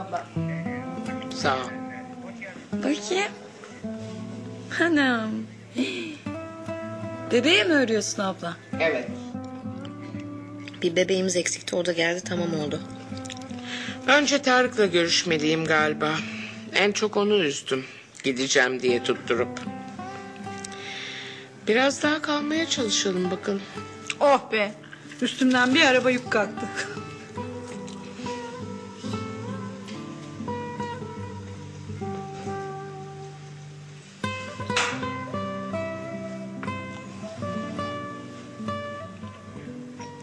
abla. Sağ ol. Bakayım. Hanım. Bebeği mi örüyorsun abla? Evet. Bir bebeğimiz eksikti o da geldi tamam oldu. Önce Tarık'la görüşmeliyim galiba. En çok onu üzdüm. Gideceğim diye tutturup. Biraz daha kalmaya çalışalım bakalım. Oh be. Üstümden bir araba yük kalktı.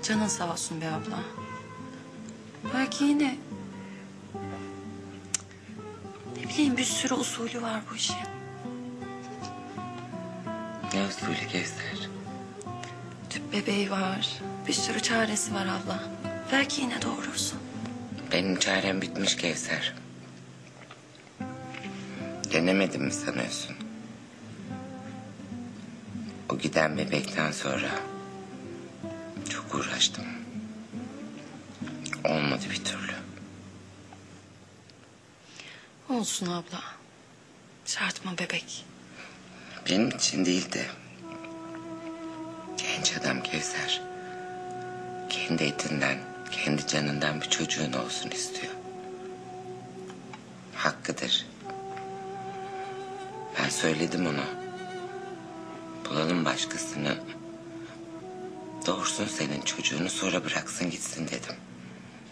Canın sağ olsun be abla. Belki yine... Ne bileyim bir sürü usulü var bu işin. Ne usulü Kevser? Tüp bebeği var. Bir sürü çaresi var abla. Belki yine doğurursun. Benim çarem bitmiş Kevser. Denemedim mi sanıyorsun? O giden bebekten sonra uğraştım. Olmadı bir türlü. Olsun abla. Şart mı bebek? Benim için değil de genç adam Kevser. Kendi etinden, kendi canından bir çocuğun olsun istiyor. Hakkıdır. Ben söyledim ona. Bulalım başkasını. Doğursun senin çocuğunu sonra bıraksın gitsin dedim.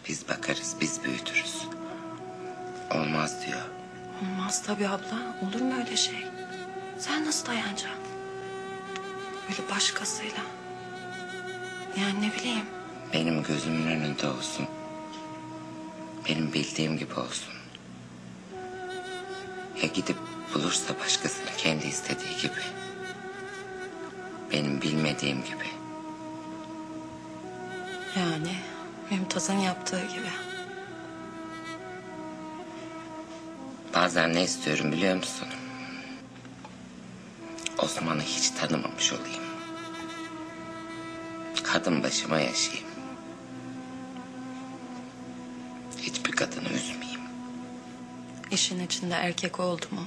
Biz bakarız, biz büyütürüz. Olmaz diyor. Olmaz tabii abla. Olur mu öyle şey? Sen nasıl dayanacaksın? Böyle başkasıyla. Yani ne bileyim. Benim gözümün önünde olsun. Benim bildiğim gibi olsun. Ya gidip bulursa başkasını kendi istediği gibi. Benim bilmediğim gibi. Yani Mümtaz'ın yaptığı gibi. Bazen ne istiyorum biliyor musun? Osman'ı hiç tanımamış olayım. Kadın başıma yaşayayım. Hiçbir kadını üzmeyeyim. İşin içinde erkek oldu mu?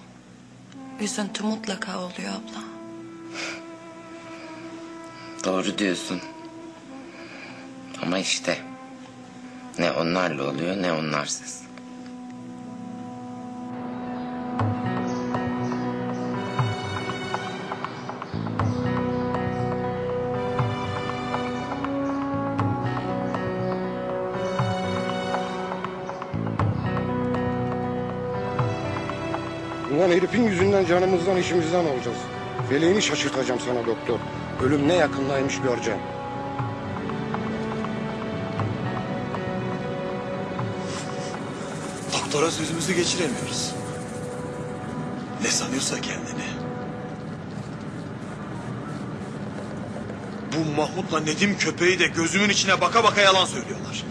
Üzüntü mutlaka oluyor abla. Doğru diyorsun. Ama işte ne onlarla oluyor ne onlarsız. Ulan herifin yüzünden canımızdan işimizden olacağız. Feleğini şaşırtacağım sana doktor. Ölüm ne yakındaymış göreceğim. Doktora sözümüzü geçiremiyoruz. Ne sanıyorsa kendini. Bu Mahmut'la Nedim köpeği de gözümün içine baka baka yalan söylüyorlar.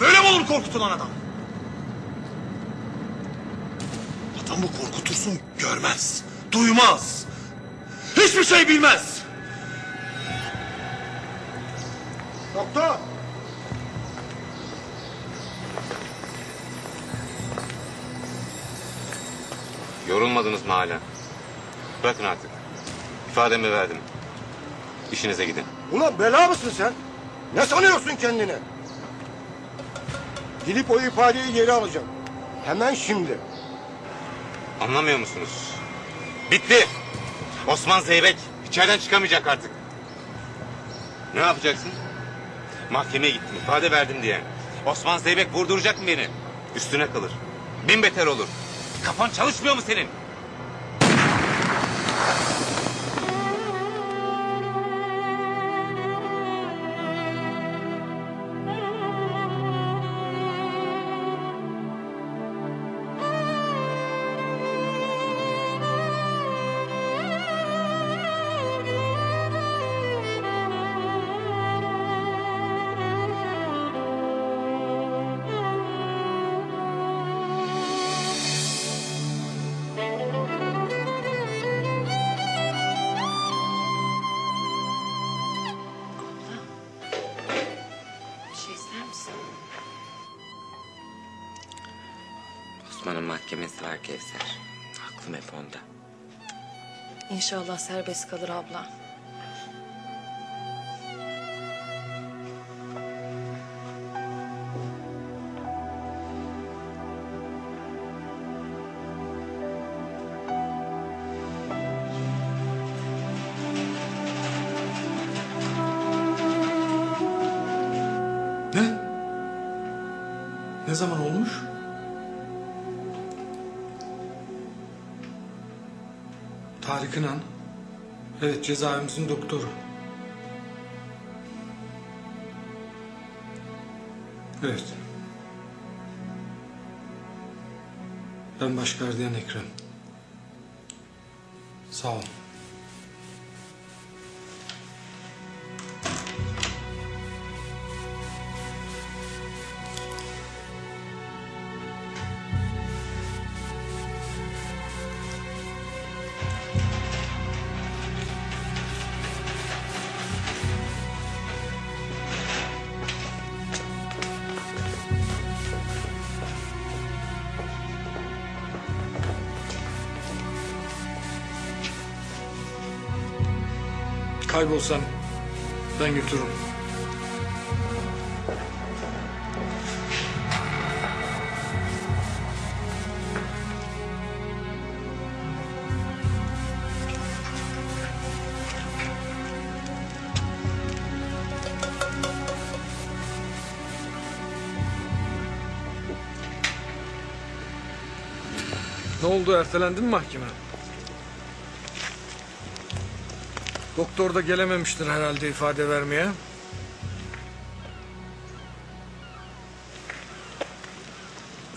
Böyle mi olur korkutulan adam? Adamı korkutursun görmez, duymaz. Hiçbir şey bilmez. Doktor! Yorulmadınız mı hala? Bırakın artık. İfademi verdim. İşinize gidin. Ulan bela mısın sen? Ne sanıyorsun kendini? Gidip o ifadeyi geri alacağım. Hemen şimdi. Anlamıyor musunuz? Bitti. Osman Zeybek içeriden çıkamayacak artık. Ne yapacaksın? Mahkemeye gittim ifade verdim diye. Osman Zeybek vurduracak mı beni? Üstüne kalır. Bin beter olur. Kafan çalışmıyor mu senin? Osman'ın mahkemesi var Kevser. Aklım hep onda. İnşallah serbest kalır abla. Ne zaman olmuş? Tarık İnan. Evet cezaevimizin doktoru. Evet. Ben başgardiyan Ekrem. Sağ ol. Kaybolsan ben götürürüm. Ne oldu ertelendin mi mahkeme? Doktor da gelememiştir herhalde ifade vermeye.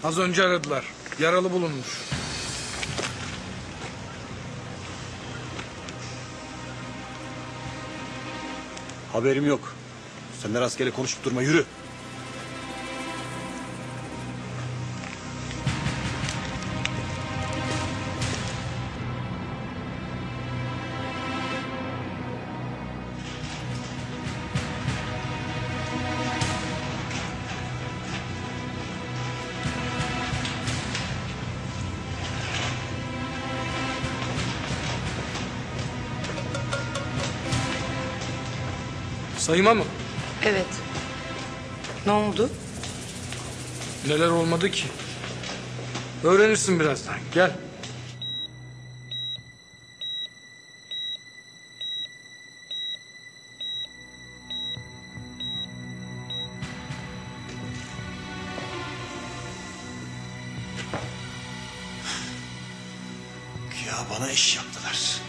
Az önce aradılar. Yaralı bulunmuş. Haberim yok. Sen de rastgele konuşup durma yürü. Sayıma mı? Evet. Ne oldu? Neler olmadı ki? Öğrenirsin birazdan. Gel. Ya bana iş yaptılar.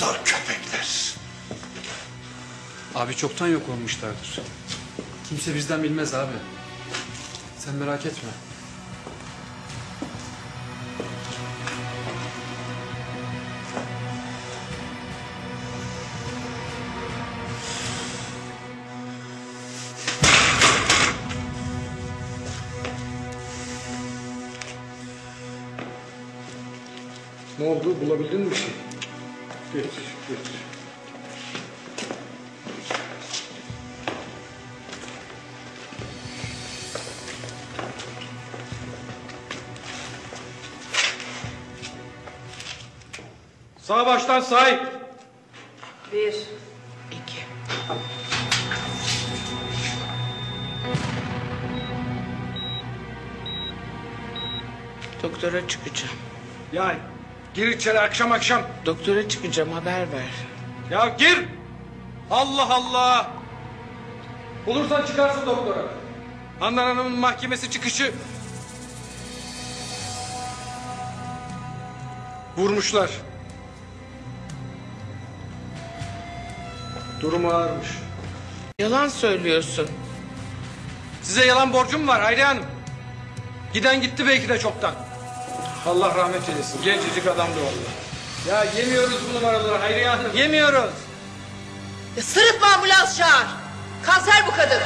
İşgüzar köpekler. Abi çoktan yok olmuşlardır. Kimse bizden bilmez abi. Sen merak etme. Ne oldu? Bulabildin mi bir şey? Geç, geç. Sağ baştan say. Bir. İki. Doktora çıkacağım. Ya gir içeri akşam akşam. Doktora çıkacağım haber ver. Ya gir. Allah Allah. Bulursan çıkarsın doktora. Handan Hanım'ın mahkemesi çıkışı. Vurmuşlar. Durumu ağırmış. Yalan söylüyorsun. Size yalan borcum var Hayriye Hanım. Giden gitti belki de çoktan. Allah rahmet eylesin. Gencecik adamdı vallahi. Ya yemiyoruz bu numaraları Hayriye Hanım. Yemiyoruz. Ya sırıtma ambulans çağır. Kanser bu kadın.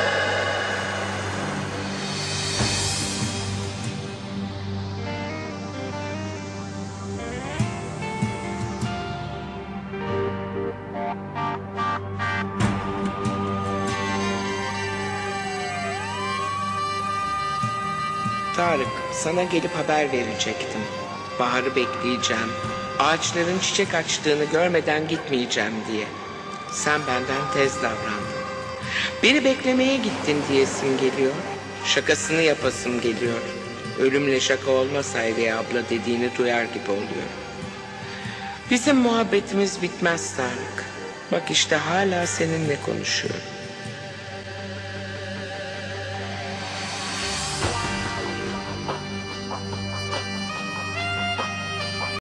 Tarık, sana gelip haber verecektim. Baharı bekleyeceğim. Ağaçların çiçek açtığını görmeden gitmeyeceğim diye. Sen benden tez davrandın. Beni beklemeye gittin diyesim geliyor. Şakasını yapasım geliyor. Ölümle şaka olmaz Hayriye abla dediğini duyar gibi oluyor. Bizim muhabbetimiz bitmez Tarık. Bak işte hala seninle konuşuyorum.